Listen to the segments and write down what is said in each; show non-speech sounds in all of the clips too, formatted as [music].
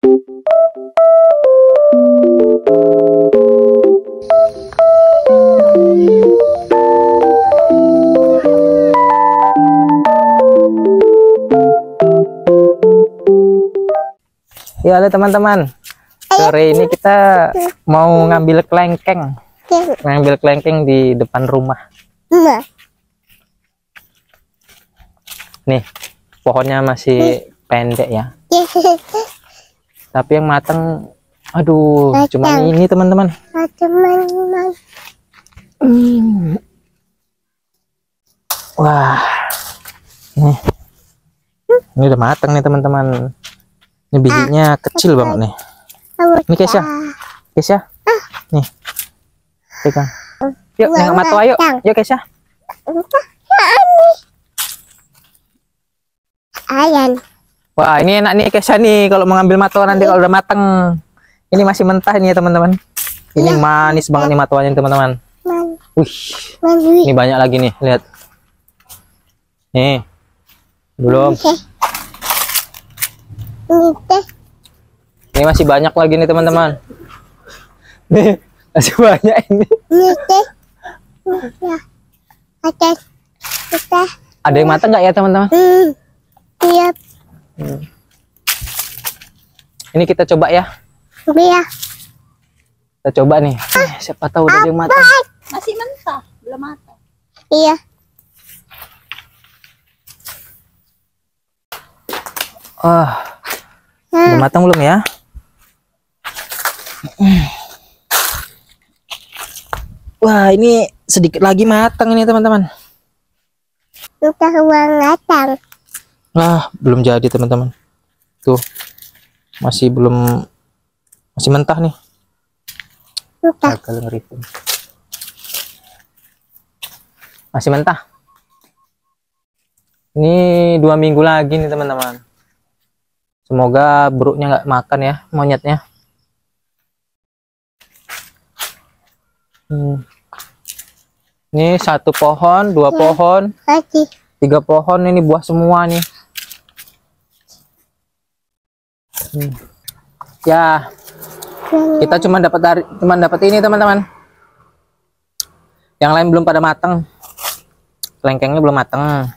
Ya, halo teman-teman. Sore ini kita mau ngambil kelengkeng. Ngambil kelengkeng di depan rumah. Nah, Nih, pohonnya masih pendek ya. Tapi yang matang aduh, cuma Matang. ini teman-teman. teman-teman. Wah. Nih. Ini udah matang nih teman-teman. Ini bijinya kecil banget nih. Ini Kesya. Kesya. Nih. Pegang. Yuk, nengok mata yuk. Yuk Kesya. Ayan. Wah, ini enak nih Kesya nih kalau mengambil matoa nanti kalau udah mateng. Ini masih mentah nih ya teman-teman. Ini manis banget nih matoanya nih, teman-teman. Man, Wih, ini banyak lagi nih, lihat. Nih. Belum. Ini masih banyak lagi nih teman-teman. Nih, masih banyak ini. Ya. Kita. Ada yang matang nggak ya teman-teman? Hmm. Ini kita coba ya. Biar. Kita coba nih. Eh, siapa tahu udah yang matang. Masih mentah, belum matang. Iya. Wah, udah Nah, matang belum ya? Wah, ini sedikit lagi matang ini teman-teman. kita ruang datang. Wah, belum jadi teman-teman. Tuh, masih belum, masih mentah nih. Ngeripun. Masih mentah. Ini dua minggu lagi nih teman-teman. Semoga buruknya nggak makan ya monyetnya. Hmm. Ini satu pohon, dua pohon, Lagi. tiga pohon ini buah semua nih. Hmm. Ya, kita cuma dapat dari cuma dapat ini teman-teman. Yang lain belum pada matang kelengkengnya belum matang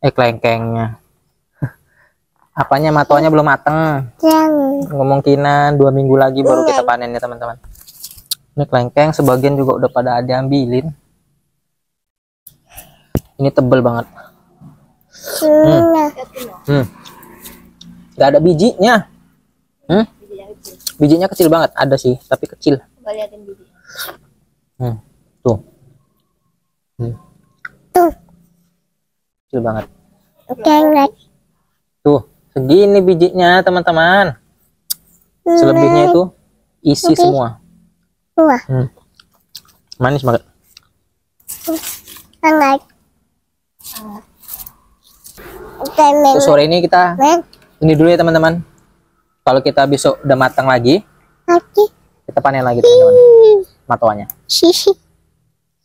eh kelengkengnya. [laughs] Apanya matonya belum matang kemungkinan dua minggu lagi baru kita panen ya teman-teman. Ini kelengkeng sebagian juga udah pada ada ambilin ini tebel banget. Nah. hmm. Nggak ada bijinya hmm? bijinya kecil banget ada sih tapi kecil Coba liatin biji. Hmm, tuh. Hmm, Tuh. kecil banget. Jangan. Tuh, segini bijinya, teman-teman. Selebihnya itu isi Oke. semua. Wah. Hmm. Manis banget. Sangat. Terus Jangan. sore ini kita. Ini dulu ya, teman-teman. Kalau kita besok udah matang lagi, Lagi. kita panen lagi, teman-teman. Matoanya. Sisi.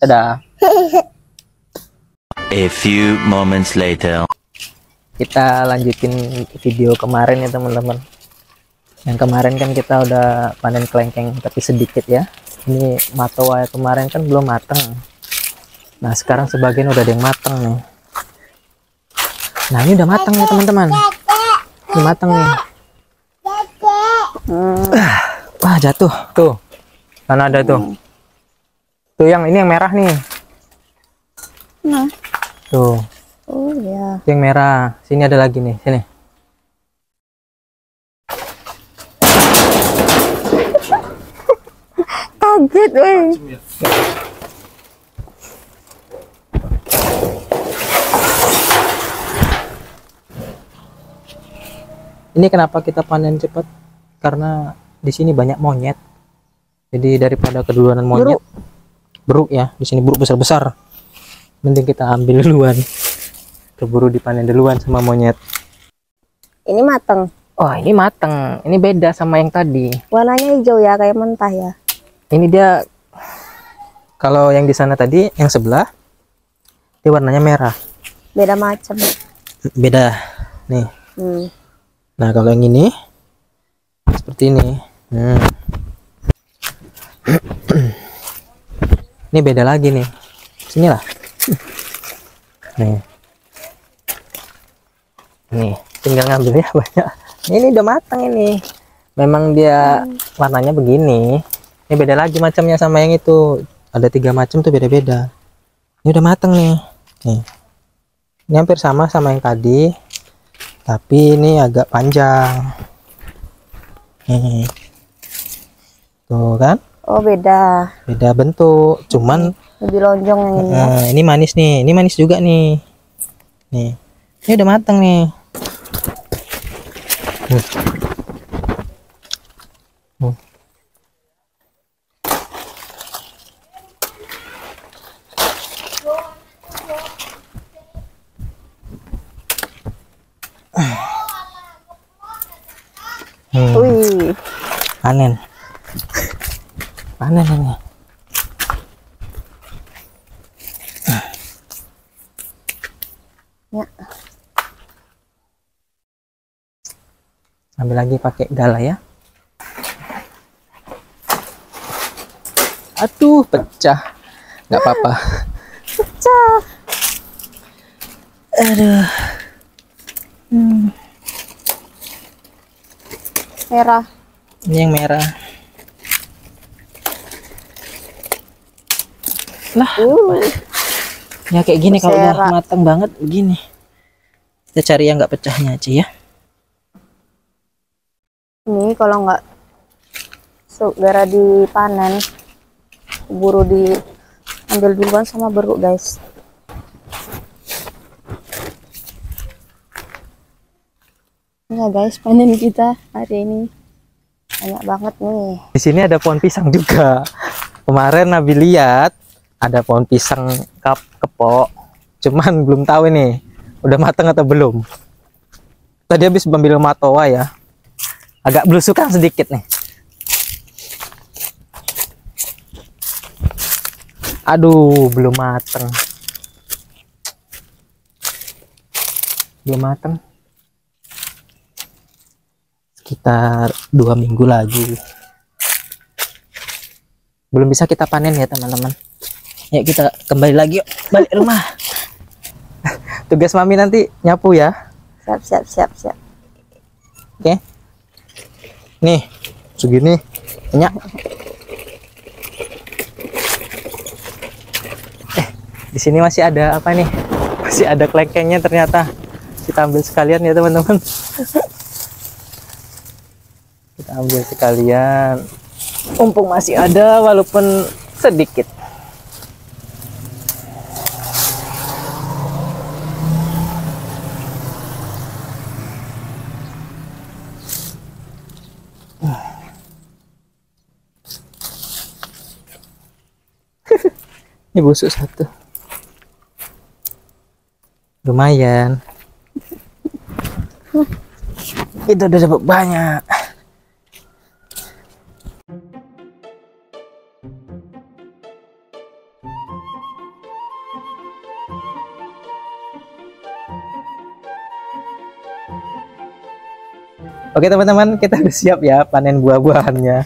Dadah. [laughs] A few moments later. Kita lanjutin video kemarin ya, teman-teman. Yang kemarin kan kita udah panen kelengkeng tapi sedikit ya. Ini matoa kemarin kan belum matang. Nah, sekarang sebagian udah ada yang matang nih. Nah, ini udah matang nih, teman-teman. Ini matang nih. Wah, jatuh. Tuh. Mana ada tuh? Tuh yang ini yang merah nih. Nah. Tuh, Oh ya. yang merah. Sini ada lagi nih, sini. [laughs] Kaget, weh. Ini kenapa kita panen cepat? Karena di sini banyak monyet. Jadi daripada keduluan monyet, buruk ya. Di sini buruk besar-besar. Mending kita ambil [laughs] duluan. Keburu dipanen duluan sama monyet. Ini mateng. Oh, ini mateng. Ini beda sama yang tadi. Warnanya hijau ya, kayak mentah ya. Ini dia kalau yang di sana tadi, yang sebelah, dia warnanya merah. Beda macam. Beda. Nih. Hmm. Nah, kalau yang ini seperti ini. Hmm. ini beda lagi nih. Sinilah. Nih. Nih tinggal ngambilnya [laughs] banyak. Ini udah matang ini. Memang dia warnanya begini. Ini beda lagi macamnya sama yang itu. Ada tiga macam tuh beda-beda. Ini udah matang nih. Nih. Ini hampir sama sama yang tadi tapi ini agak panjang nih tuh kan Oh beda. beda bentuk cuman Lebih lonjong yang ini. ya. Nah, ini manis nih. Ini manis juga nih. Nih. Ini udah matang nih. Hmm. Hmm, Wih. Panen. Panen ini. Ya. ambil lagi pakai gala ya aduh pecah nggak apa-apa Pecah. aduh Merah. Ini yang merah. Lah Uh. ya? Kayak gini kalau udah matang banget begini. Kita cari yang nggak pecahnya aja ya. Ini kalau nggak segera dipanen, buru diambil duluan sama beruk guys. Ya guys, panen kita hari ini banyak banget nih. di sini ada pohon pisang juga. Kemarin Nabi lihat ada pohon pisang kap kepok. Cuman belum tahu ini udah matang atau belum. Tadi habis ambil matoa ya. Agak belusukan sedikit nih. Aduh belum matang belum matang sekitar dua minggu lagi. Belum bisa kita panen ya teman-teman. Yuk kita kembali lagi yuk balik rumah. [laughs] Tugas mami nanti nyapu ya. Siap, siap, siap, siap. oke. Nih segini. Banyak eh di sini masih ada apa nih? Masih ada kelengkengnya ternyata. Kita ambil sekalian ya teman-teman [laughs] ambil sekalian. Mumpung masih ada walaupun sedikit. Ini busuk satu. Lumayan. Kita udah dapat banyak Oke teman-teman kita udah siap ya panen buah-buahannya.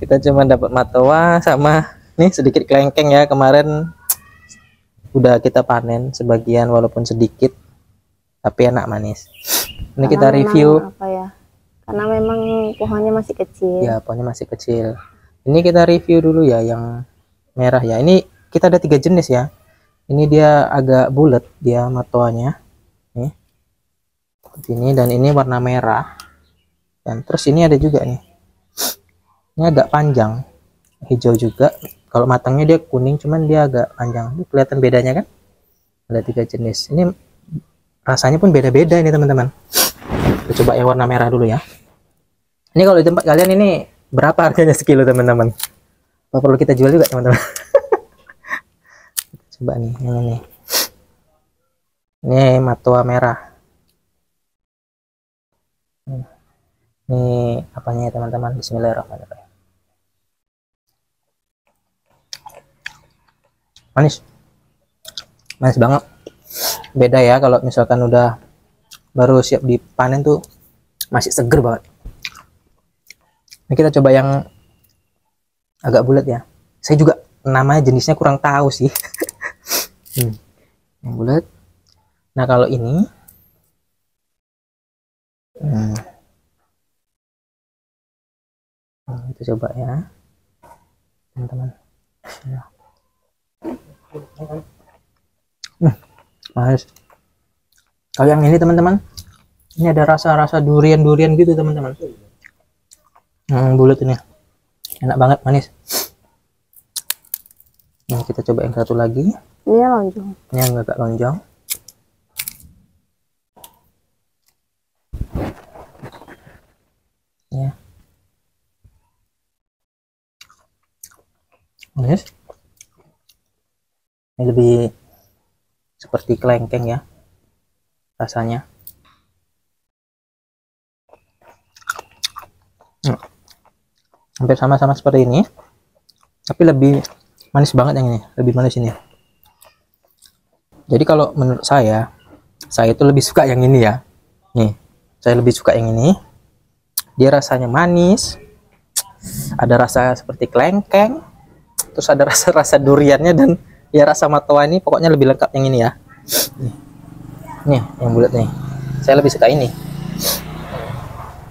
Kita cuma dapat matoa sama nih sedikit kelengkeng ya. Kemarin udah kita panen sebagian walaupun sedikit tapi enak manis. Ini kita Karena memang review. apa ya? Karena memang pohonnya masih kecil. ya pohonnya masih kecil. Ini kita review dulu ya yang merah ya. Ini kita ada tiga jenis ya. Ini dia agak bulat dia matoanya. Nih. Ini dan ini warna merah dan terus ini ada juga nih. Ini agak panjang. Hijau juga. Kalau matangnya dia kuning cuman dia agak panjang. Ini kelihatan bedanya kan? Ada tiga jenis. Ini rasanya pun beda-beda ini teman-teman. Coba yang warna merah dulu ya. Ini kalau di tempat kalian ini berapa harganya sekilo teman-teman? Apa perlu kita jual juga teman-teman? [laughs] Coba nih yang ini. Ini matua merah ini apanya ya teman-teman Bismillahirrahmanirrahim manis manis banget beda ya kalau misalkan udah baru siap dipanen tuh masih seger banget Ini kita coba yang agak bulat ya. Saya juga namanya jenisnya kurang tahu sih. [laughs] hmm. Yang bulat. Nah kalau ini, hmm. Kita coba ya, teman-teman. Hmm, nice. Kalau yang ini teman-teman, ini ada rasa-rasa durian-durian gitu teman-teman. Hmm, bulat ini, enak banget manis. Nah kita coba yang satu lagi. Ini lonjong. Ini yang agak lonjong. Ya. Manis. Ini lebih seperti kelengkeng ya rasanya. Hmm. Hampir sama-sama seperti ini, tapi lebih manis banget yang ini, lebih manis ini. Jadi kalau menurut saya, saya itu lebih suka yang ini ya. Nih, saya lebih suka yang ini. Dia rasanya manis, ada rasa seperti kelengkeng, terus ada [laughs] rasa-rasa duriannya dan ya rasa matoa ini pokoknya lebih lengkap yang ini ya. Nih, yang bulat nih. Saya lebih suka ini.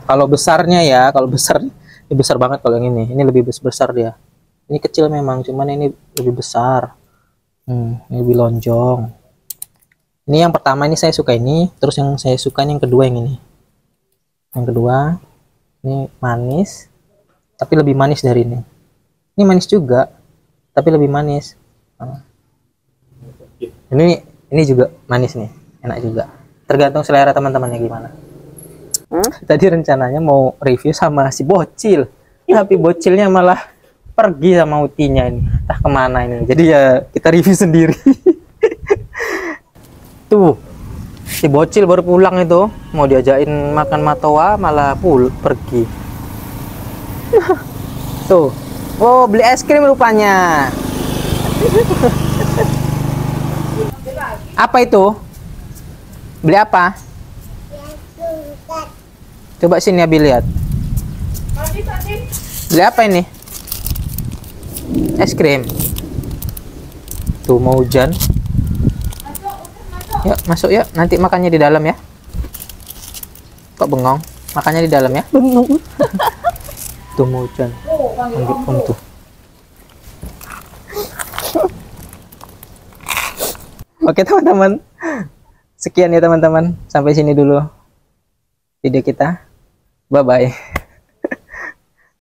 Kalau besarnya ya, kalau besar ini besar banget kalau yang ini. Ini lebih bes- besar dia. Ini kecil memang, cuman ini lebih besar. Hmm, ini lebih lonjong. Ini yang pertama ini saya suka ini, terus yang saya suka yang kedua yang ini. Yang kedua, ini manis, tapi lebih manis dari ini. Ini manis juga, tapi lebih manis. Ini ini juga manis nih, enak juga. Tergantung selera teman-temannya gimana. Hmm? Tadi rencananya mau review sama si bocil, tapi bocilnya malah pergi sama utinya ini, entah ke mana ini. Jadi ya kita review sendiri. [laughs] Tuh, si bocil baru pulang itu, mau diajakin makan matoa malah pul pergi. [laughs] Tuh, oh beli es krim rupanya. [laughs] apa itu? Beli apa? Coba sini Abi lihat. Beli apa ini? Es krim. Tuh mau hujan. Yuk masuk yuk. Nanti makannya di dalam ya. Kok bengong? Makannya di dalam ya. Bengong. [laughs] Tuh mau hujan. Panggil om tuh. Oke teman-teman. Sekian ya teman-teman. Sampai sini dulu video kita. Bye bye.